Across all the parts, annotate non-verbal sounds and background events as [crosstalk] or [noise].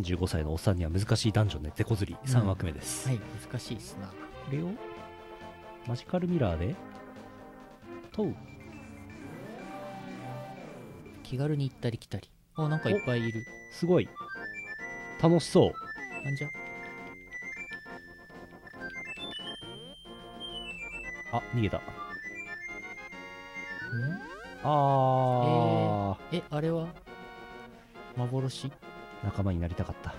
ちょっと35歳のおっさんには難しいダンジョンね手こずりうん。3枠目です、はい難しいっすな。これをマジカルミラーで問う。気軽に行ったり来たり。あなんかいっぱいいる。すごい。楽しそう。なんじゃ。あ逃げた。ん？あー、えあれは？幻？仲間になりたかった。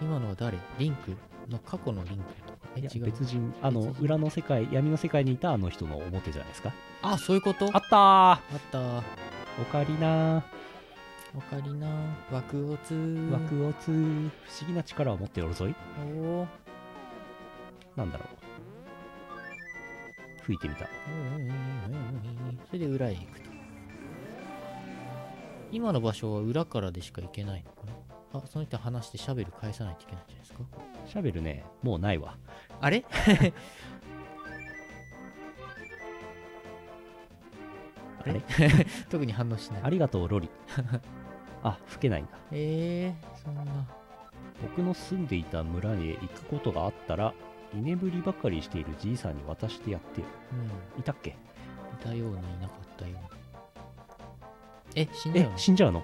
今のは誰？リンク？の過去のリンク？とかえ違う別人あの裏の世界闇の世界にいたあの人の表じゃないですか。あそういうこと？あったあったー。おかりなおかりな枠をつー。枠をつー。不思議な力を持っておるぞい。おー。なんだろう。吹いてみた。それで裏へ行くと。今の場所は裏からでしか行けないのかな？あその人話してシャベル返さないといけないんじゃないですか？シャベルね。もうないわ。あれ？[laughs] あれ？[laughs] 特に反応しない。ありがとうロリ。[laughs] あ吹けないんだ。えー、そんな。僕の住んでいた村へ行くことがあったら居眠りばかりしているじいさんに渡してやってよ。うん。いたっけ？いたようないなかったような。え死んだえよね？死んじゃうの？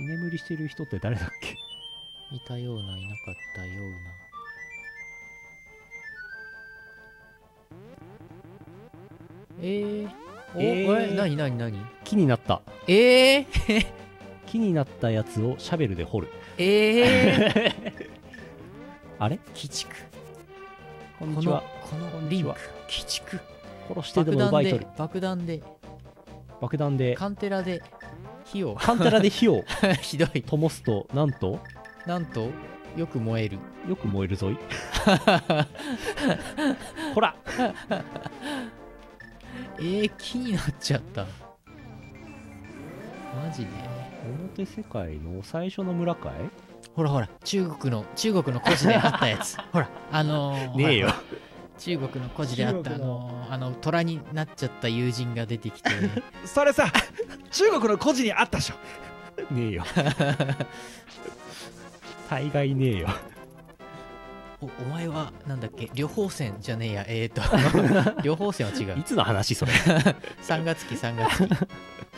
居眠りしてる人って誰だっけ？いたようないなかったような。えー、おえー。えなになになに？木になった。えー、[laughs] 木になったやつをシャベルで掘る。えー、[laughs] あれ？鬼畜。こんにちは。このこのリンク。鬼畜。殺してで爆弾でも奪い取る。爆弾で。爆弾で。カンテラで火を。カンテラで火を [laughs] ひどい。灯すとなんと？なんとよく燃える。よく燃えるぞい。[laughs] ほら。えー、木になっちゃった。マジで？表世界の最初の村かい？ほらほら中国の中国の孤児であったやつ。[laughs] ほらあのー、ねえよ中国の孤児であったあのあの虎になっちゃった友人が出てきて。[laughs] それさ中国の孤児にあったでしょ。ねえよ。[laughs] 大概ねえよ。おお前はなんだっけ？旅法線じゃねえや。えー、と [laughs] 旅法線は違う。いつの話それ？3月期3月期。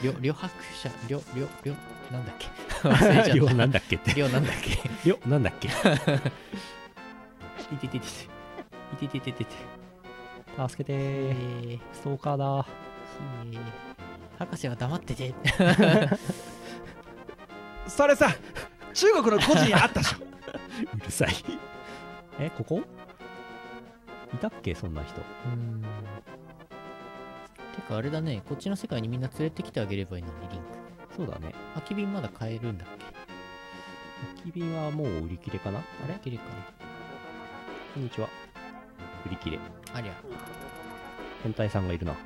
旅旅白者旅旅旅なんだっけ？忘れちゃ量った。なんだっけって。旅なんだっけ？量なんだっけ？いてててていててててて。助けてえー。ー、ストーカーだ。ひえ博士は黙ってて。[laughs] それさ中国の孤児にあったでしょ。[laughs] うるさい。えここ？いたっけそんな人。うん。てかあれだね。こっちの世界にみんな連れてきてあげればいいのにリンク。そうだね。空き瓶まだ買えるんだっけ？空き瓶はもう売り切れかな？あれ？切れかこんにちは売り切れ。なありゃ。変態さんがいるな。あら。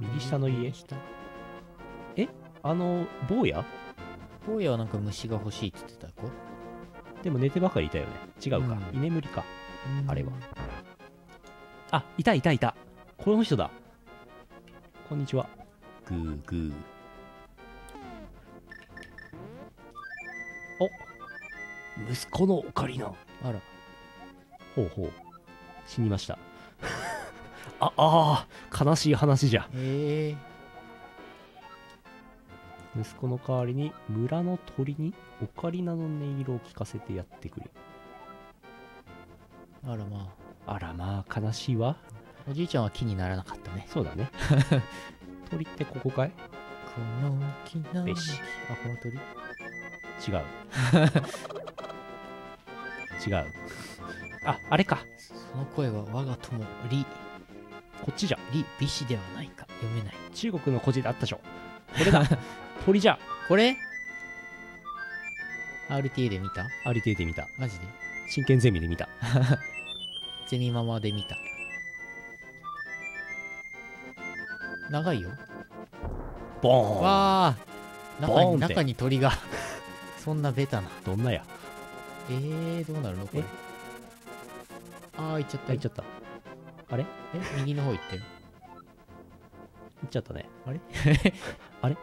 右下の家？下。あの坊や？坊やはなんか虫が欲しいって言ってた子。でも寝てばかりいたよね。違うか、うん。居眠りか。うん。あれは。あいたいたいた。この人だ。こんにちは。グーグー。お。息子のオカリナ。あらほうほう。死にました。[laughs] ああー悲しい話じゃ。息子の代わりに村の鳥にオカリナの音色を聞かせてやってくれあらまあ。あらまあ悲しいわ。おじいちゃんは木にならなかったね。そうだね。[laughs] 鳥ってここかい？この木のべしあこの鳥？違う。[laughs] 違うああれか。その声は我が友リこっちじゃリビシではないか。読めない。中国の孤児であったでしょこれだ。[laughs] 鳥じゃこれ？RTA で見た？ありていで見た。マジで？真剣ゼミで見た。[laughs] ゼミママで見た。長いよ。ボーン。わあ中に中に鳥が。[laughs] そんなベタな。どんなや？えー、どうなるのこれ？え？ああ行っちゃった。あいっちゃった。あれ？え右の方行って。るっちゃったね。あれ？[laughs] あれ？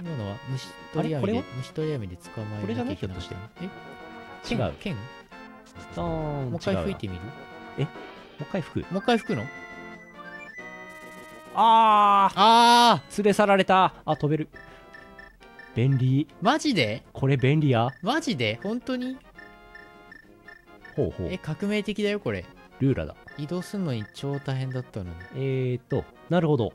今のは虫取り網で虫取り網で捕まえこれじゃない。なきゃい？けなかったひょえ？違う。剣？剣ドーン。もう一回吹いてみる？もう一回吹く？もう一回吹くの？ああー！連れ去られた。あ飛べる。便利。ーマジで？これ便利や。マジで？本当に？ほうほう。え革命的だよこれ。ルーラだ。移動するのに超大変だったのに。えーとなるほど。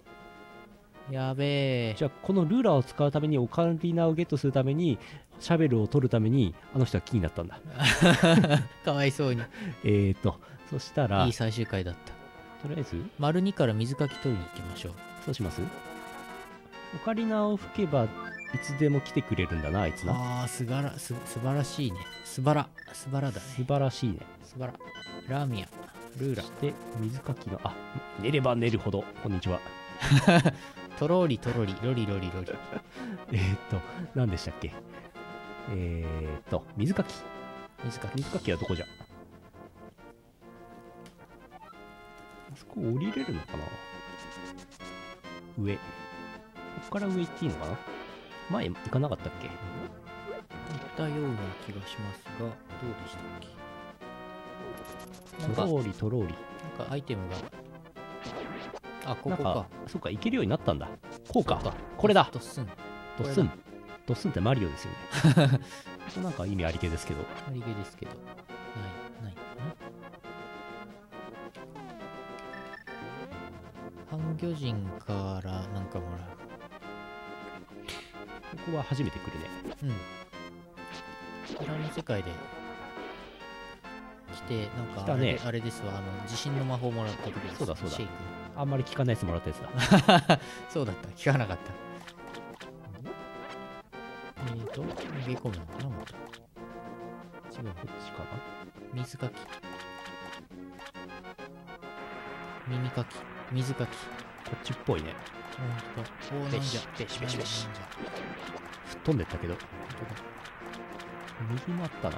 やべえ。じゃあこのルーラーを使うためにオカリナをゲットするためにシャベルを取るためにあの人は木になったんだ。[laughs] かわいそうに。[laughs] えーとそしたらいい最終回だった。とりあえず？丸2から水かき取りに行きましょう。そうします？オカリナを吹けばいつでも来てくれるんだなあいつな。ああすばらす素晴らしいね。すばらすばらだ素ね晴らしいね。すばら。ラーミアルーラそして水かきのあ寝れば寝るほど。こんにちは。[laughs] とろりとろりロリロリロリえーっと何でしたっけ？えーっと水かき。水かき。水かきはどこじゃ？あそこ降りれるのかな？上。こっから上行っていいのかな？前行かなかったっけ？行ったような気がしますがどうでしたっけ？なんかとろりとろり。なんかアイテムが。あこなんかこかそうか行けるようになったんだ。こうか。そっこれだ。ドッスン。ドッスンドッスンってマリオですよね。[laughs] ここなんか意味ありげですけど。ありげですけど。ないない。半魚人からなんかもらここは初めて来るね。ううん。こちらの世界で来てなんかあれ,、ねあれですわ。あの地震の魔法もらった時です。そうだそうだ。あんまり聞かないやつもらったやつだ。[laughs] そうだった。聞かなかった。えーと逃げ込むのかなまた違うこっちかな？水かき。耳かき。水かき。こっちっぽいねほんとだ。べしべしべしべし吹っ飛んでったけど。ほんとだ右もあったな。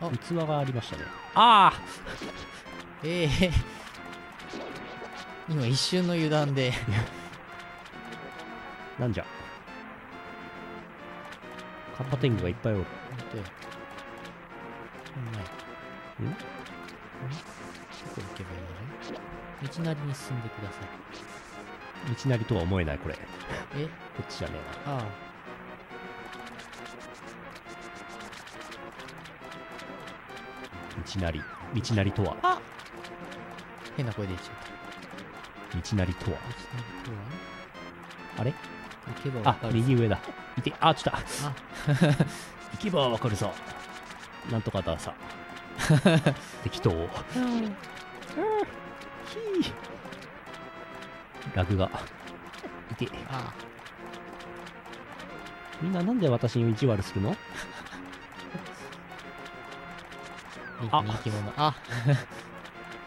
あ。器がありましたね。ああ [laughs] ええ今一瞬の油断で。[laughs] なんじゃ。カッパ天狗がいっぱいおる。ほんとや。うまいん？どこ行けばいいんだろう道なりに進んでください道なりとは思えないこれ。こえっちじゃねえな。ああ。道なり。道なりとは。変な声出ちゃった。道なりとは。道なりとは？あれ？行けばわあ右上だ。いてあちょっと。あ。[laughs] 行けばわかるさなんとかださ。[laughs] 適当ラグが。いて。あみんななんで私に意地悪するの？あ [laughs] 人気者あ。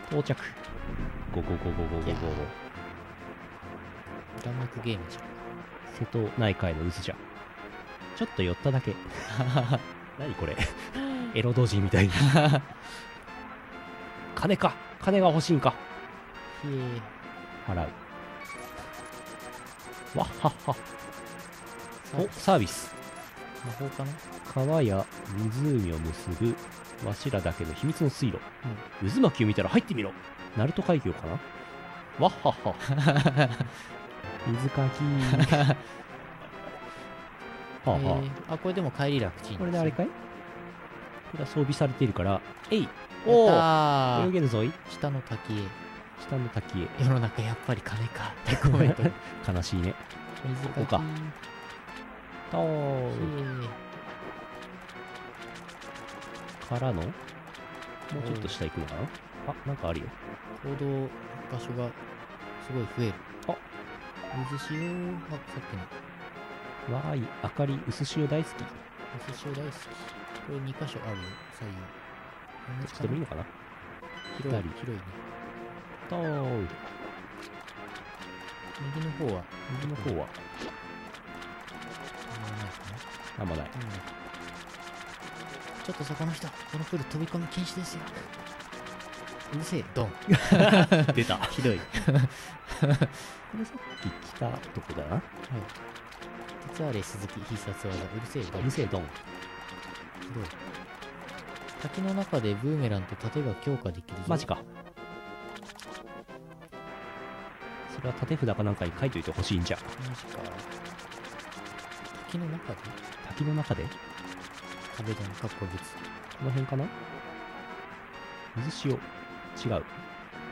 到着。ゴゴゴゴゴゴゴいや。弾幕ゲームじ瀬戸内海の渦じゃ。ちょっと寄っただけ。[laughs] 何これ？[laughs] エロ同人みたいに。ゃん金か？金が欲しいんか？ひえ。払うわっはっは。おサービス。魔法かな？川や湖を結ぶわしらだけの秘密の水路、渦巻きを見たら入ってみろ。ナルト海峡かな？わっはっは。[laughs] 水かき。[laughs] はあはあ、えーあこれでも帰り楽ちんこれであれかい？これは装備されているから。えいおお泳げるぞい。下の滝へ下の滝へ。世の中やっぱり金か。ってコメント悲しいね。ここか。とからの？もう。ちょっと下行くのかな？あ。なんかあるよ。え行動場所がすごい増える。あ。水塩あさっきの。わーい明かり薄塩大好き。ちょ水塩大好き。これ2箇所ある。よ左右同じっとでもいいのかな？広い広いねとー右の方は右の方は。あん。まないかなあんまない。うん。ちょっとそこの人このプール飛び込み禁止ですよ。うるせえドン。[laughs] 出た。ひどい。これさっき来たとこだな。鉄アレ鈴木必殺技。うるせえドン。うるせえドン。ひどい。滝の中でブーメランと盾が強化できるぞ。マジかれは縦札かなんかに書いといてほしいんじゃ。マジか滝の中で？滝の中で？こ壁ドンかっこ物の辺かな？水塩違う。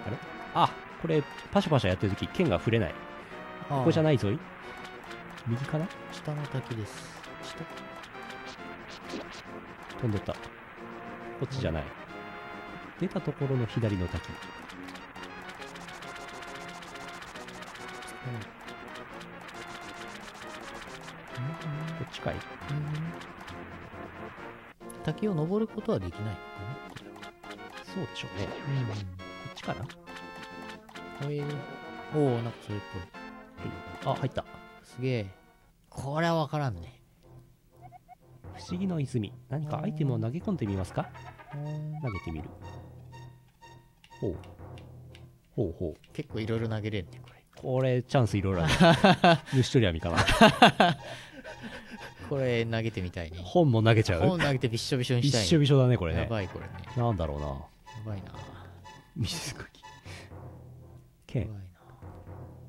あれ？あこれパシャパシャやってるとき剣が触れない。あここじゃないないぞい。右かな？下の滝です。下？飛んでった。こっちじゃない。出たところの左の滝こっちかい滝を登ることはできないのかそうでしょうねこっちかなうん。へえおおなん。かそれっぽいあ入ったすげえこれは分からん。ね不思議の泉何かアイテムを投げ込ん。でみますか投げてみるほうほうほう結構いろいろ投げれん。ねここれチャンスいろいろある。虫取り網かなこれ投げてみたいね。本も投げちゃう？本投げてびっしょびしょにしたい、ね、びっしょびしょだねこれやねばいこれね。なんだろうな。やばいな。や水かきば剣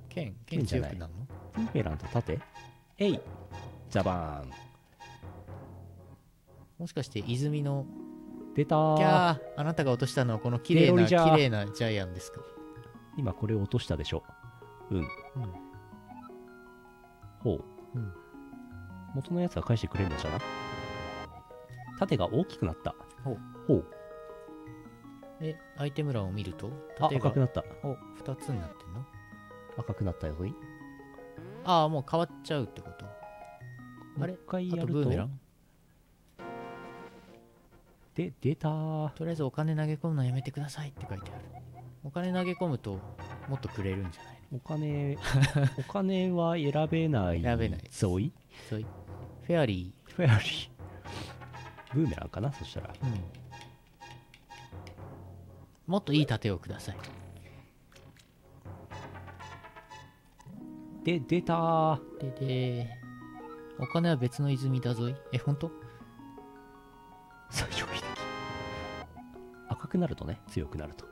剣剣剣じゃない。強くなるの？ブーメランと盾。えい。ザバーン。もしかして泉の出たキー。あなたが落としたのはこの綺麗な綺麗なジャイアンですか？今これを落としたでしょうん。うん。ほう、うん。元のやつが返してくれるのじゃな？盾が大きくなった。ほう。ほう。でアイテム欄を見ると？あ縦が赤くなった。お2つになってんの？赤くなったよほい。ああもう変わっちゃうってこと？あれ？回あやると？とブーメラン？で出たー。とりあえずお金投げ込むのやめてくださいって書いてある。お金投げ込むともっとくれるんじゃない？のお金 [laughs] お金は選べない。選べないぞいそういフェアリフェアリー。ブーメランかなそしたら。ー、うん、もっといい盾をください。で出た。ーでで。お金は別の泉だぞい。え本当？最初的赤くなるとね強くなると。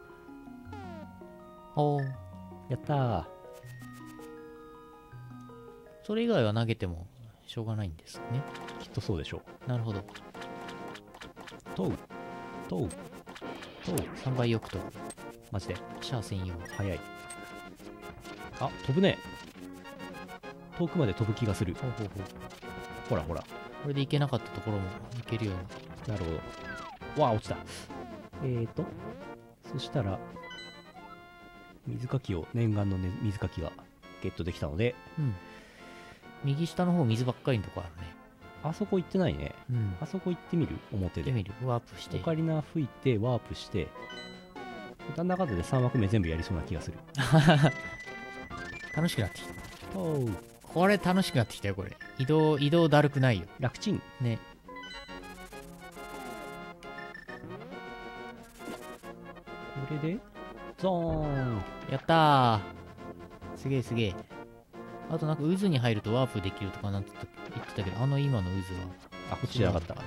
おーやったー。それ以外は投げてもしょうがないんですね。きっとそうでしょう。なるほど。とう。とう。とう。3倍よくと。マジで。シャア専用。早い。あ飛ぶね。遠くまで飛ぶ気がする。ほうほうほう。ほらほら。これでいけなかったところもいけるように。なるほど。わあ落ちた。えーとそしたら水かきを念願の、ね、水かきがゲットできたので。うん。右下の方水ばっかりのとこあるね。あそこ行ってないね。うん。あそこ行ってみる？表で。行ってみる？ワープして。オカリナ吹いてワープして。なんだかんだで3枠目全部やりそうな気がする。[laughs] 楽しくなってきた。これ楽しくなってきたよこれ。移動移動だるくないよ。楽ちん。ね。これで？ゾーンやったー。すげえすげえ。あとなんか渦に入るとワープできるとかなんて言ってたけどあの今の渦は。あこっちじゃなかった [laughs]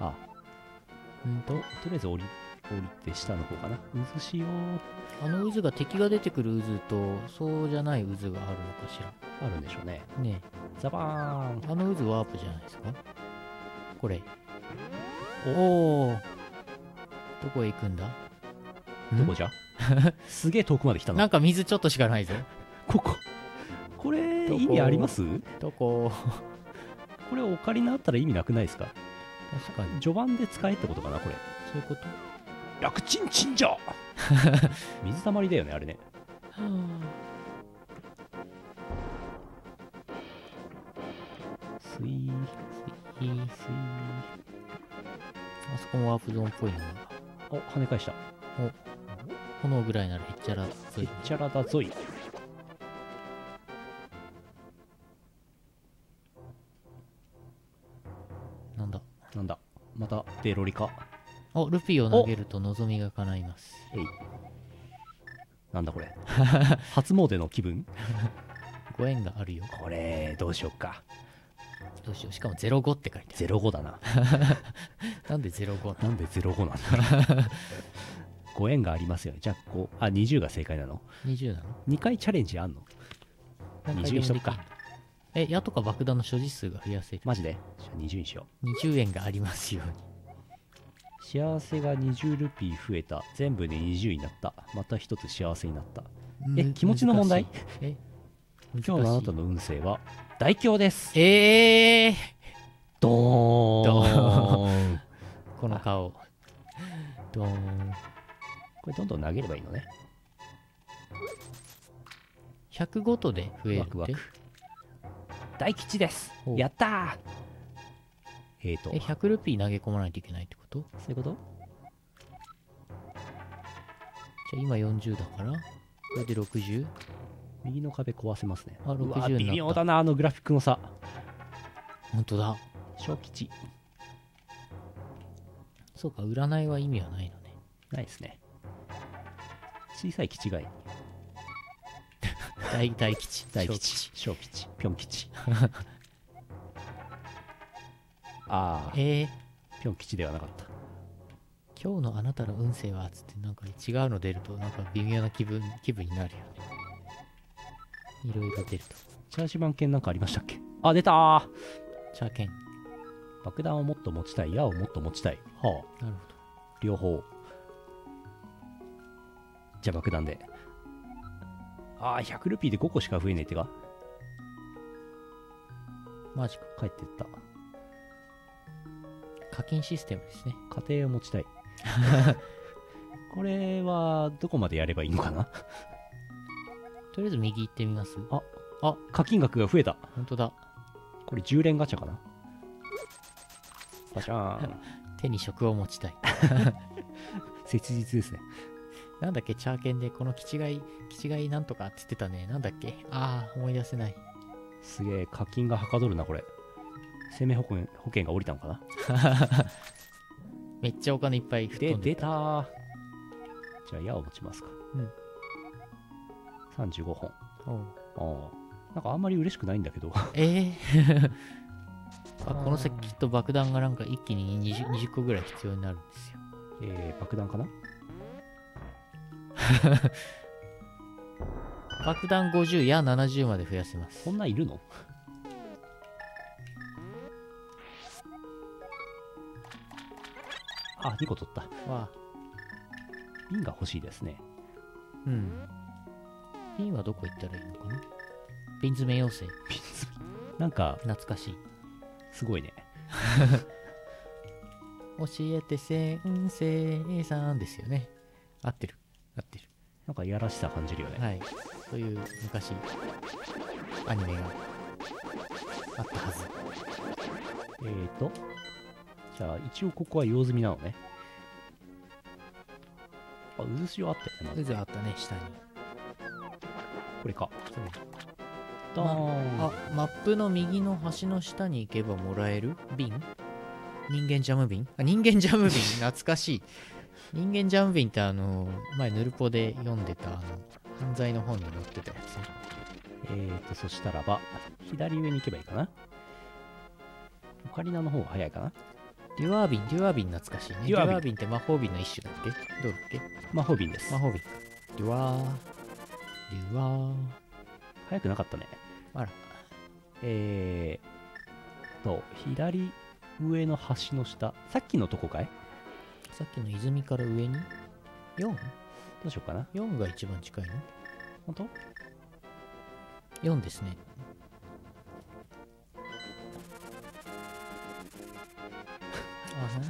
あ。うんととりあえず降り降りて下の方かな。渦しよう。あの渦が敵が出てくる渦とそうじゃない渦があるのかしら。あるんでしょうね。ね。ザバーン。えあの渦ワープじゃないですか？これ。おおどこへ行くんだ？どこじゃ？[laughs] すげえ遠くまで来たな。なんか水ちょっとしかないぞここ。これ意味あります？どこ？[laughs] これオカリナあったら意味なくないですか？確かに。序盤で使えってことかなこれ。そういうこと？楽ちんちんじゃ [laughs] 水たまりだよねあれね。スイーいいスイ。あそこもワープゾーンっぽいな。ーお跳ね返した。炎ぐらいならへっちゃらそへっいちゃらだぞい。なんだ？なんだ？またデロリかおルピーを投げると望みが叶います。えい。なんだこれ？[laughs] 初詣の気分？ご縁があるよ。これどうしよっかどうしよう。しかも05って書いてある。05だな。[laughs] なんで05なんで05なんだご縁がありますよ。ねじゃあこうあ20が正解なの？20なの？2回チャレンジあんの？何回20にしとくか。え矢とか爆弾の所持数が増やせる。マジで？じゃあ20にしよ20円がありますように。う幸せが20ルピー増えた。全部で20になった。また一つ幸せになった。えむ気持ちの問題？え今日のあなたの運勢は？大凶です。ええー、ドーン。この顔。ドーン。これどんどん投げればいいのね。100ごとで増えるワクワク。大吉です。おやったー。えーと。え100ルピー投げ込まないといけないってこと？そういうこと？じゃあ今40だから。これで 60? 右の壁壊せますね。あうわ60になった。微妙だなあのグラフィックの差。本当だ。小吉。そうか占いは意味はないのね。ないですね。小さい吉がい。い [laughs] 大大吉。大小吉。小吉。ぴょん吉。[laughs] ああ。え。ー、ぴょん吉ではなかった。今日のあなたの運勢はつってなんか違うの出るとなんか微妙な気分気分になるよねいろいろ出ると。チャージ版券なんかありましたっけ？あ出たー。チャーケン。爆弾をもっと持ちたい。矢をもっと持ちたい。はあ。なるほ両方。じゃあ爆弾で。ああ100ルピーで5個しか増えねえってか？どマジか。帰ってった。課金システムですね。家庭を持ちたい。[laughs] これはどこまでやればいいのかな？とりあえず右行ってみます？ああ課金額が増えた。本当だ。これ10連ガチャかな？バシャーン。[laughs] 手に職を持ちたい。[laughs] 切実ですね。なんだっけ？チャーケンでこの気違い気違いなんとかって言ってたね。なんだっけ？ああ思い出せない。すげえ課金がはかどるなこれ。生命保険保険が降りたのかな？[laughs] めっちゃお金いっぱい吹っで飛んで出たー。じゃあ矢を持ちますか。うん35本。ああ。なんかあんまり嬉しくないんだけど。ええ [laughs] あこの先きっと爆弾がなんか一気に 20, 20個ぐらい必要になるんですよ。えー、爆弾かな？[laughs] 爆弾50や70まで増やせます。こんなんいるの？あ2個取った。わ瓶が欲しいですね。うん瓶はどこ行ったらいいのかな？瓶詰め妖精。瓶詰め？なんか懐かしい。すごいね。[laughs] 教えて先生さんですよね。合ってる。合ってる。なんかいやらしさ感じるよね、はい。そういう昔アニメがあったはず。えーとじゃあ一応ここは用済みなのね。あ渦潮あったよね渦あったね下にこれか。そうドーン。あマップの右の端の下に行けばもらえる？瓶？人間ジャム瓶？あ人間ジャム瓶？[laughs] 懐かしい。人間ジャム瓶ってあの前ヌルポで読んでたあの犯罪の本に載ってたやつえーとそしたらば左上に行けばいいかな？オカリナの方が早いかな？デュアー瓶デュアー瓶懐かしいね。デュアー瓶デュアー瓶って魔法瓶の一種だっけ？どうだっけ？魔法瓶です。魔法瓶。デュアーデュアー早くなかったね。あら。えーと左上の端の下。さっきのとこかい？さっきの泉から上に？4?4 どうしようかな。が一番近いの？本当 ?4 ですね。[laughs] あは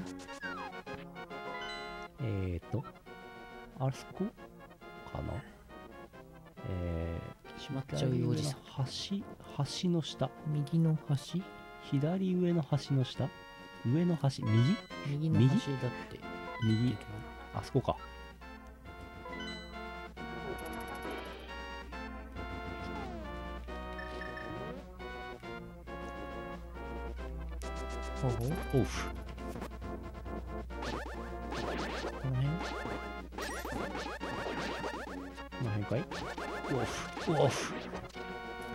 えーとあそこ？しまっちゃうおじさん端端の下。右の端？左上の端の下。上の端右？右のだって。右。あそこか。ほうほう。オフこの辺？この辺かい？ウォフウォフ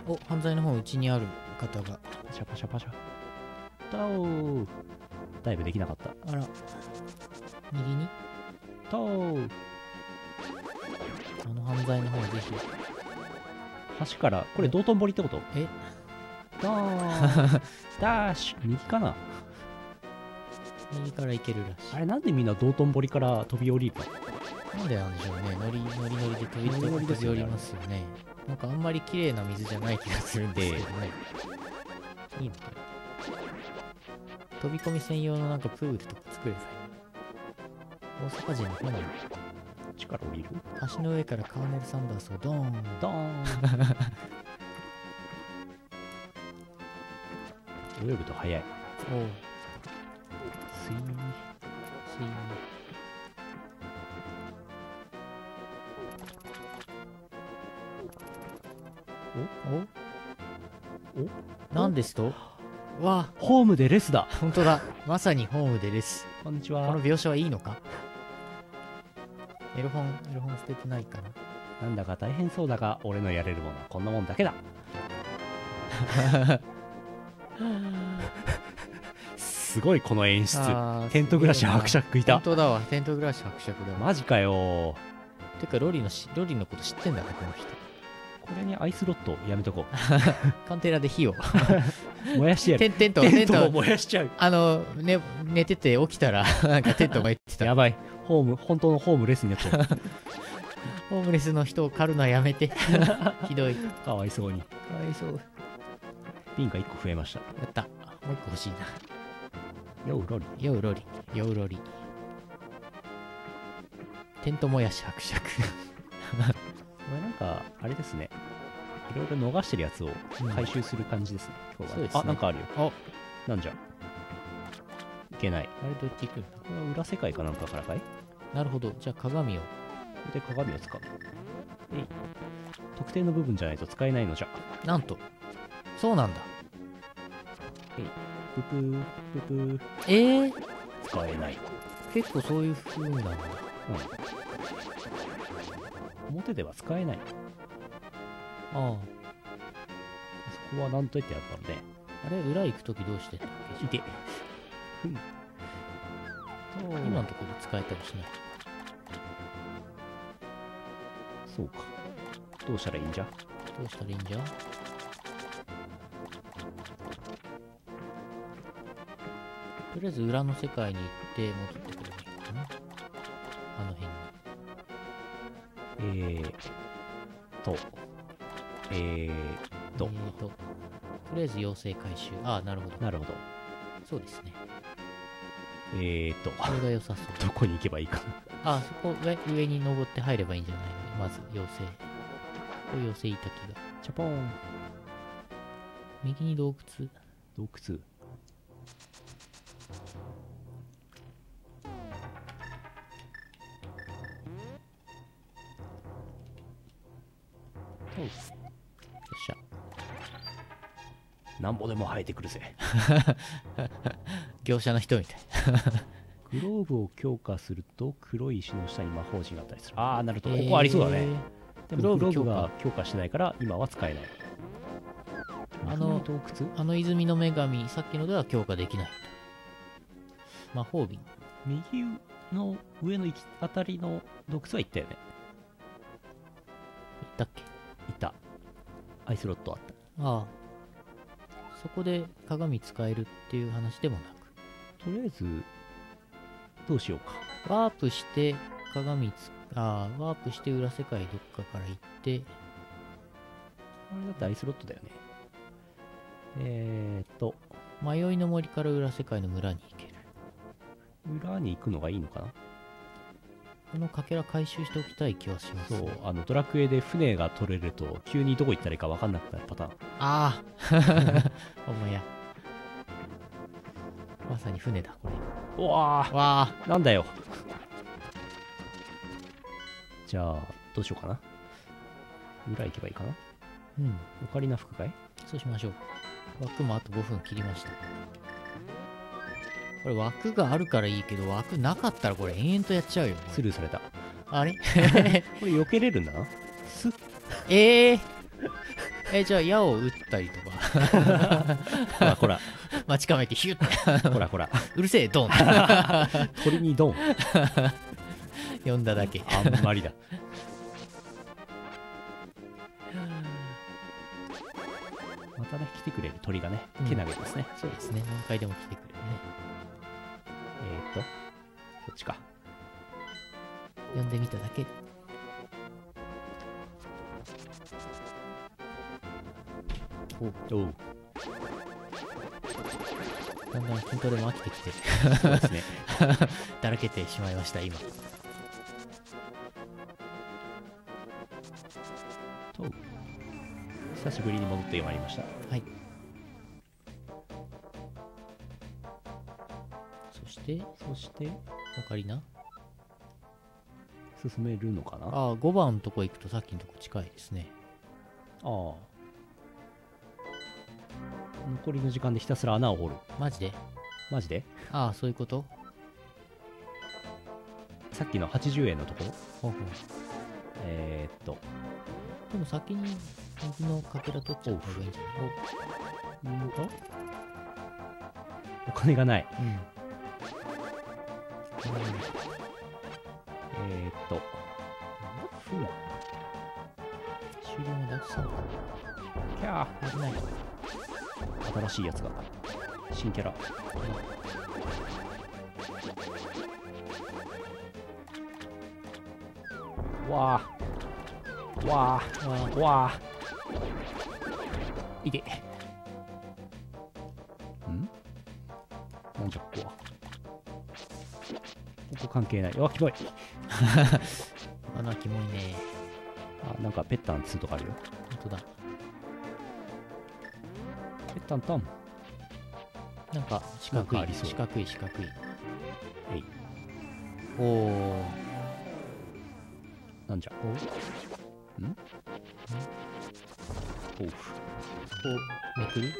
お犯罪の方うちにある方が。パシャパシャパシャ。タオダイブできなかった。あら。右に？タオあの犯罪の方ぜひ。橋から。これ道頓堀ってこと？え？ダー。[laughs] ンダッシュ。右かな？右から行けるらしあれなんでみんな道頓堀から飛び降りるの？いなんでなんでしょうね。ノリノリノリで飛び飛び降りますよね。なんかあんまり綺麗な水じゃない気がするんですけどね。い。いのかな。飛び込み専用のなんかプールとか作ればいい大阪人の好み力降りる橋の上からカーネル・サンダースをドーン。ドーン。[laughs] 泳ぐと速い。おう。スイーしおおなんですと？わあホームでレスだ。本当だ。まさにホームでですこんにちは。この描写はいいのか？エロ本エロ本捨ててないかな？なんだか大変そうだが俺のやれるものはこんなもんだけだ。すごいこの演出。テント暮らし伯爵いた。本当だわ。テント暮らし伯爵だわ。マジかよ。てかロリのしロリのこと知ってんだねこの人これにアイスロットやめとこ [laughs] カンテラで火を。う [laughs] 燃やしてやる。テントテントを。燃やしちゃう。あの、ね、寝てて起きたら [laughs] なんかテントが言ってた。やばい。ホーム本当のホームレスになっちゃう。ホームレスの人を狩るのはやめて。ひどい。かかわいそうに。わいそう。瓶が1個増えました。やった。もう一個欲しいな。ようロリようロリようロリテントもやし伯爵これなんかあれですね。いろいろ逃してるやつを回収する感じですね、今日は。ね。あなんかあるよ。おなんじゃいけない。あれどっていく？これは裏世界かなんかからかい？こなるほど。じゃあ鏡を。れで鏡を使う。えい。特定の部分じゃないと使えないのじゃ。なんと。そうなんだ。ププーププー。えー、使えない。結構そういう風なんだ。うん表では使えない。あそこは何と言ってやったのねああれ裏行くときどうしてんだっけ？いてふん。と今のところ使えたりしない。そうか。どうしたらいいんじゃ？どうしたらいいんじゃ？とりあえず裏の世界に行って戻ってくればいいのかなえーとえーと。えーととりあえず妖精回収。ああなるほど。なるほど。そうですね。えーと。それが良さそう。どこに行けばいいか。なあそこ上上に登って入ればいいんじゃないの？まず妖精。こう妖精いた気が。チャポン。右に洞窟。洞窟なんぼでも生えてくるぜ。[laughs] 業者の人みたい。グローブを強化すると黒い石の下に魔法陣があったりする。ああなるほど。ここありそうだね、でもグローブが強化。してないから今は使えない。あの洞窟？あの泉の女神さっきのでは強化できない。魔法瓶。右の上の行き当たりの洞窟は行ったよね。言ったっけ？いた。アイスロットあった。ああそこで鏡使えるっていう話でもなとりあえずどうしようか。くワープして鏡つああワープして裏世界どっかから行って。あれだってアイスロットだよね。えーっと。迷いの森から裏世界の村に行ける。裏に行くのがいいのかな？このかけら回収しておきたい気はします、そうあのドラクエで船が取れると急にどこ行ったらいいか分かんなくなるパターン。ああ。[laughs] お前や。まさに船だこれ。うわわあ。ーなんだよ。じゃあどうしようかな。裏行けばいいかな。うん。オカリナ服かい？そうしましょう。枠もあと5分切りましたこれ枠があるからいいけど枠なかったらこれ延々とやっちゃうよスルーされた。あれ？[laughs] これ避けれるな？スッえー、えじゃあ矢を撃ったりとか。[laughs] ほらほら。待ち構えてヒュッ。てほらほら。うるせえドン。[laughs] 鳥にドン。呼んだだけ。あんまりだ。またね来てくれる鳥がねうん。けなげですね、そうですね。何回でも来てくれると？こっちか。呼んでみただけ。おう。だんだん筋トレも飽きてきて。そうですね。[laughs] だらけてしまいました今。と久しぶりに戻ってまいりました。はいそしてそしてオカリナ進めるのかな？あああ5番のとこ行くとさっきのとこ近いですね。あ残りの時間でひたすら穴を掘る。マジで？マジで？ああそういうこと？さっきの80円のとこ？ろほうほう。えー、っと。でも先に右のかけら取っちゃった方がいいんじゃない？うんとお金がない。おうんえー、っと。ふう終了まであと3分キャー。危ない。新しいやつが新キャラ。わあ。わあ。わあ。いて。ん？なんじゃここは。関係ない。あキモい。[laughs] 穴キモいね。あなんかペッタン2とかあるよ。本当だ。ペッタンタン？なんか四角い四角い四角い。えい。おおなんじゃ？おん？おう。こうめくる？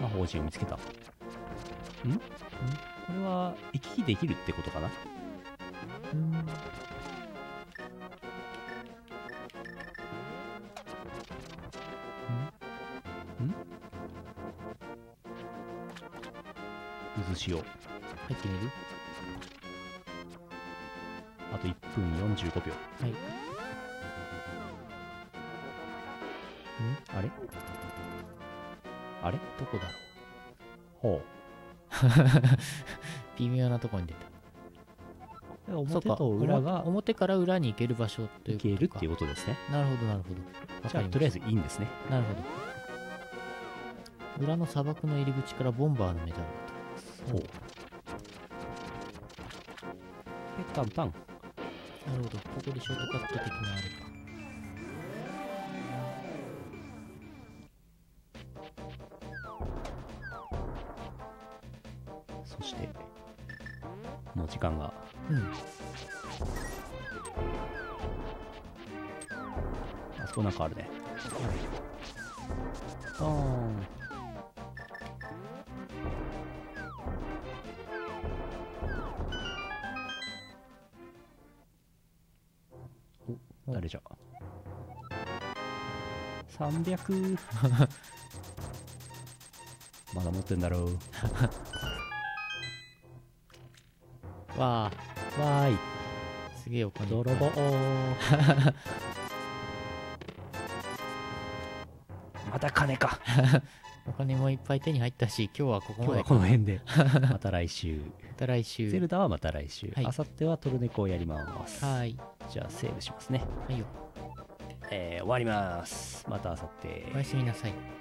魔法陣を見つけた。ん？ん？これは行き来できるってことかな？渦潮入ってみる？あと1分45秒。はい。あれ？あれ？どこだろほう。[laughs] 微妙なとこに出た。表かと裏が？表表から裏に行ける場所ということか。いけるっていうことですね。なるほどなるほど。わじゃあとりあえずいいんですね。たなるほど。裏の砂漠の入り口からボンバーのメダル。がほう。ペッタンタン。なるほど。ここでショートカット的なあれかそしてもう時間が。うん。あそこなんかあるね。あお誰じゃ。300 [laughs] まだ持ってんだろう。[laughs] わわーい。あすげえお金。泥棒。[laughs] また金か。お金もいっぱい手に入ったし今日はここ今日はまでこの辺で。また来週。また来週。ゼルダはまた来週。はい。あさってはトルネコをやります。はいじゃあセーブしますね。はいよ。えー終わります。また明後日。おやすみなさい。